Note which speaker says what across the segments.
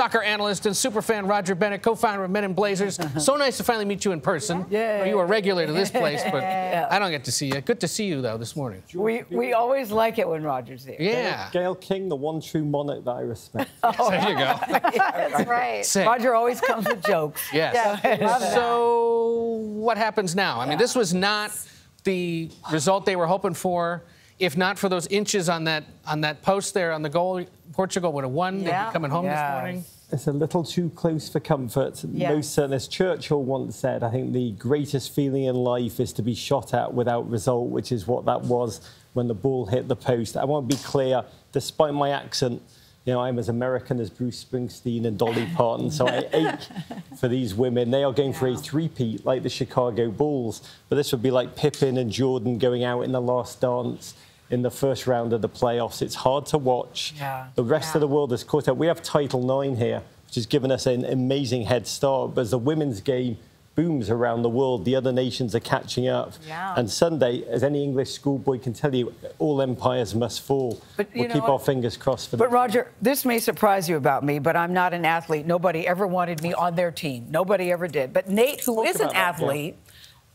Speaker 1: soccer analyst and superfan Roger Bennett, co-founder of Men in Blazers. so nice to finally meet you in person.
Speaker 2: Yeah.
Speaker 1: You are regular to this place, but I don't get to see you. Good to see you though this morning.
Speaker 2: We we always like it when Roger's here.
Speaker 1: Yeah.
Speaker 3: Gayle King, the one true monarch that I respect. Oh.
Speaker 1: There you go.
Speaker 4: That's right.
Speaker 1: Sick.
Speaker 2: Roger always comes with jokes.
Speaker 1: Yes.
Speaker 4: Yeah.
Speaker 1: So what happens now? I mean, this was not the result they were hoping for. If not for those inches on that on that post there on the goal, Portugal would have won. They'd
Speaker 4: Yeah.
Speaker 1: be coming home
Speaker 2: Yes.
Speaker 1: this morning.
Speaker 3: It's a little too close for comfort.
Speaker 4: Yeah.
Speaker 3: Most certain, as Churchill once said, I think the greatest feeling in life is to be shot at without result, which is what that was when the ball hit the post. I want to be clear, despite my accent, you know, I'm as American as Bruce Springsteen and Dolly Parton, so I ache for these women. They are going for a three-peat like the Chicago Bulls, but this would be like Pippen and Jordan going out in the last dance in the first round of the playoffs. It's hard to watch.
Speaker 2: Yeah.
Speaker 3: The rest of the world has caught up. We have Title IX here, which has given us an amazing head start. But as the women's game booms around the world, the other nations are catching up.
Speaker 4: Yeah.
Speaker 3: And Sunday, as any English schoolboy can tell you, all empires must fall.
Speaker 2: But you
Speaker 3: we'll keep
Speaker 2: what?
Speaker 3: our fingers crossed for
Speaker 2: But
Speaker 3: them.
Speaker 2: Roger, this may surprise you about me, but I'm not an athlete. Nobody ever wanted me on their team. Nobody ever did. But Nate, who is an
Speaker 3: that, yeah.
Speaker 2: athlete,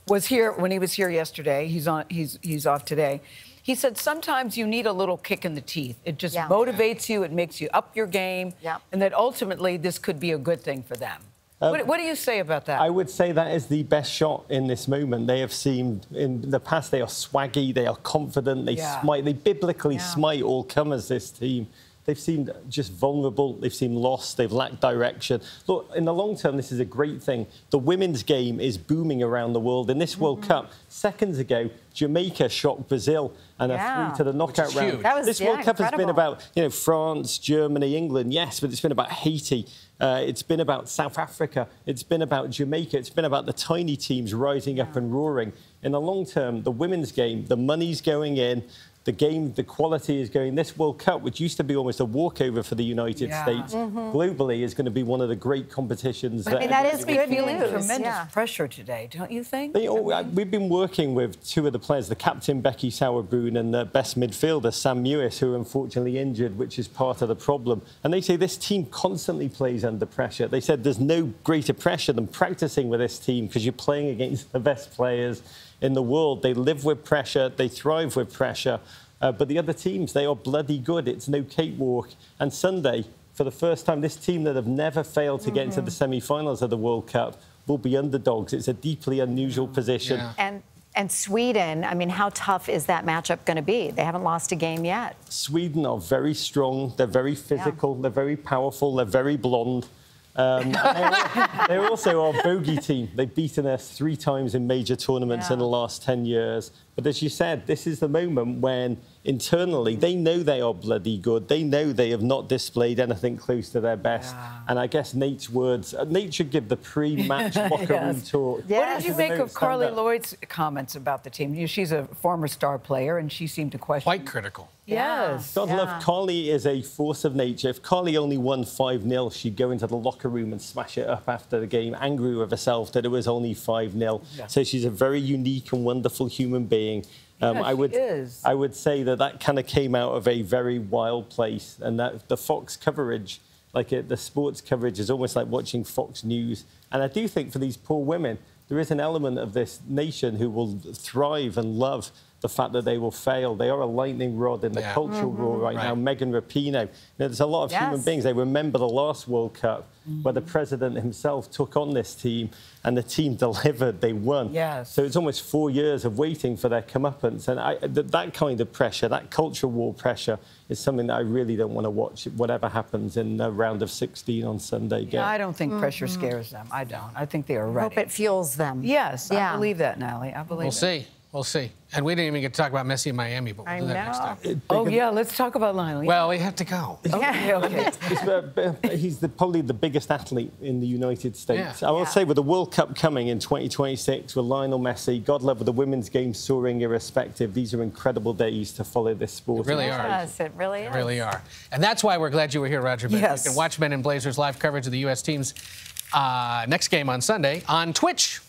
Speaker 2: was here when he was here yesterday. He's on. He's he's off today. He said sometimes you need a little kick in the teeth. It just
Speaker 4: Yeah.
Speaker 2: motivates you. It makes you up your game.
Speaker 4: Yep.
Speaker 2: And that ultimately this could be a good thing for them. Um, what, what do you say about that?
Speaker 3: I would say that is the best shot in this moment. They have seemed in the past they are swaggy, they are confident, they
Speaker 2: Yeah.
Speaker 3: smite, they biblically
Speaker 2: Yeah.
Speaker 3: smite all comers. This team. They've seemed just vulnerable. They've seemed lost. They've lacked direction. Look, in the long term, this is a great thing. The women's game is booming around the world. In this World
Speaker 2: Mm-hmm.
Speaker 3: Cup, seconds ago, Jamaica shocked Brazil and
Speaker 4: Yeah.
Speaker 3: are through to the knockout round.
Speaker 1: huge.
Speaker 4: That was,
Speaker 3: this
Speaker 4: yeah,
Speaker 3: World Cup has been about you know France, Germany, England, yes, but it's been about Haiti. Uh, it's been about South Africa. It's been about Jamaica. It's been about the tiny teams rising up and roaring. In the long term, the women's game, the money's going in. The game, the quality is going. This World Cup, which used to be almost a walkover for the United
Speaker 2: Yeah.
Speaker 3: States, globally is going to be one of the great competitions.
Speaker 4: I mean, that is
Speaker 2: Must
Speaker 4: good
Speaker 2: feeling
Speaker 4: news.
Speaker 2: tremendous
Speaker 4: Yeah.
Speaker 2: pressure today, don't you think?
Speaker 3: They all, uh, we've been working with two of the players, the captain Becky Sauerbrunn and the best midfielder Sam Mewis, who are unfortunately injured, which is part of the problem. And they say this team constantly plays under pressure. They said there's no greater pressure than practicing with this team because you're playing against the best players in the world. They live with pressure, they thrive with pressure. Uh, but the other teams, they are bloody good. It's no cakewalk. And Sunday, for the first time, this team that have never failed to get into the semi-finals of the World Cup will be underdogs. It's a deeply unusual position.
Speaker 1: Yeah.
Speaker 4: And and Sweden, I mean, how tough is that matchup going to be? They haven't lost a game yet.
Speaker 3: Sweden are very strong. They're very physical. They're very powerful. They're very blonde. Um, they're, they're also our bogey team. They've beaten us three times in major tournaments in the last 10 years. But as you said, this is the moment when internally they know they are bloody good. They know they have not displayed anything close to their best.
Speaker 2: Yeah.
Speaker 3: And I guess Nate's words, uh, Nate should give the pre-match locker room
Speaker 2: Yes.
Speaker 3: talk.
Speaker 4: Yeah.
Speaker 2: What did you make of Carly
Speaker 3: stand-up.
Speaker 2: Lloyd's comments about the team? You know, she's a former star player, and she seemed to question.
Speaker 1: Quite critical.
Speaker 2: Yes.
Speaker 3: God
Speaker 4: Yeah.
Speaker 3: love Carly is a force of nature. If Carly only won 5 0, she'd go into the locker room and smash it up after the game, angry with herself that it was only 5 0.
Speaker 2: Yeah.
Speaker 3: So she's a very unique and wonderful human being. Um,
Speaker 2: Yeah,
Speaker 3: I
Speaker 2: she
Speaker 3: would,
Speaker 2: is.
Speaker 3: I would say that that kind of came out of a very wild place, and that the Fox coverage, like it, the sports coverage, is almost like watching Fox News. And I do think for these poor women, there is an element of this nation who will thrive and love the fact that they will fail. They are a lightning rod in the
Speaker 1: Yeah.
Speaker 3: cultural mm-hmm. war right, now.
Speaker 1: Right.
Speaker 3: Megan Rapinoe. You know, there's a lot of human beings. They remember the last World Cup where the mm-hmm. president himself took on this team and the team delivered. They won.
Speaker 2: Yes.
Speaker 3: So it's almost four years of waiting for their comeuppance. And I, th- that kind of pressure, that cultural war pressure, is something that I really don't want to watch, whatever happens in the round of 16 on Sunday.
Speaker 2: Yeah,
Speaker 3: Gayle.
Speaker 2: I don't think pressure mm-hmm. scares them. I don't. I think they are
Speaker 4: I hope it fuels them.
Speaker 2: yes,
Speaker 4: Yeah.
Speaker 2: I believe that, Nally. I believe
Speaker 1: We'll
Speaker 2: it.
Speaker 1: see. We'll see. And we didn't even get to talk about Messi in Miami, but we'll
Speaker 4: I
Speaker 1: do that next
Speaker 4: know.
Speaker 1: time.
Speaker 2: Oh, yeah, let's talk about Lionel.
Speaker 1: Well, we have to go.
Speaker 2: okay, okay.
Speaker 3: He's, uh, he's the, probably the biggest athlete in the United States.
Speaker 1: Yeah.
Speaker 3: I will
Speaker 4: Yeah.
Speaker 3: say, with the World Cup coming in 2026, with Lionel Messi, God love with the women's game soaring irrespective, these are incredible days to follow this sport.
Speaker 1: They really are.
Speaker 4: Yes, it really
Speaker 1: They
Speaker 4: is.
Speaker 1: really are. And that's why we're glad you were here, Roger. Bennett.
Speaker 2: Yes.
Speaker 1: You can watch Men in Blazers live coverage of the U.S. team's uh, next game on Sunday on Twitch.